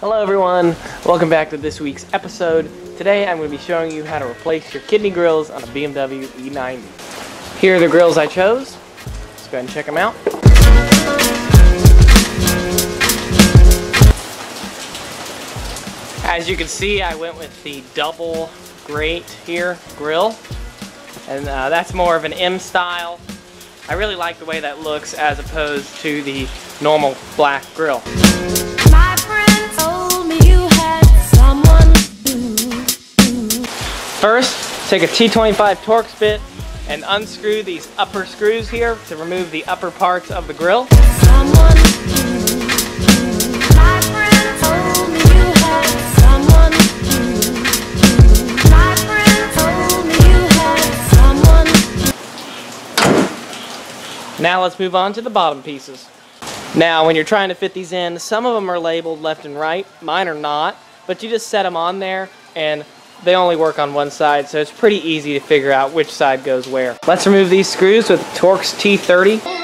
Hello everyone, welcome back to this week's episode. Today I'm going to be showing you how to replace your kidney grills on a BMW E90. Here are the grills I chose. Let's go ahead and check them out. As you can see, I went with the double grate here grill, and uh, that's more of an M style. I really like the way that looks as opposed to the normal black grill. First, take a T25 Torx bit and unscrew these upper screws here to remove the upper parts of the grill. Now let's move on to the bottom pieces. Now when you're trying to fit these in, some of them are labeled left and right, mine are not, but you just set them on there and they only work on one side, so it's pretty easy to figure out which side goes where. Let's remove these screws with Torx T30.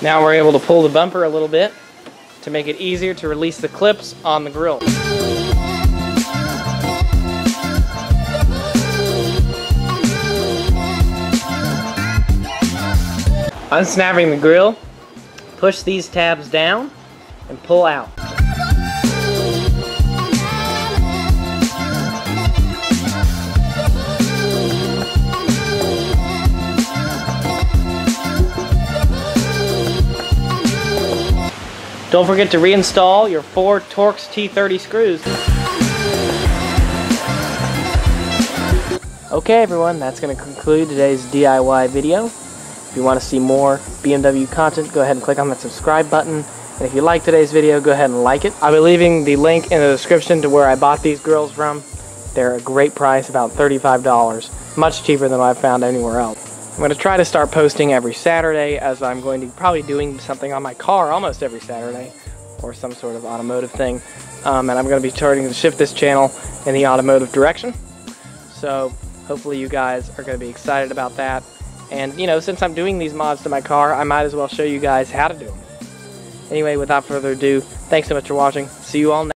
Now we're able to pull the bumper a little bit to make it easier to release the clips on the grill. Unsnapping the grill, push these tabs down and pull out. Don't forget to reinstall your four Torx T30 screws. Okay everyone, that's going to conclude today's DIY video. If you want to see more BMW content, go ahead and click on that subscribe button. And if you like today's video, go ahead and like it. I'll be leaving the link in the description to where I bought these grills from. They're a great price, about $35. Much cheaper than I've found anywhere else. I'm going to try to start posting every Saturday as I'm going to be probably doing something on my car almost every Saturday or some sort of automotive thing. Um, and I'm going to be starting to shift this channel in the automotive direction. So hopefully you guys are going to be excited about that. And you know, since I'm doing these mods to my car, I might as well show you guys how to do them. Anyway, without further ado, thanks so much for watching. See you all next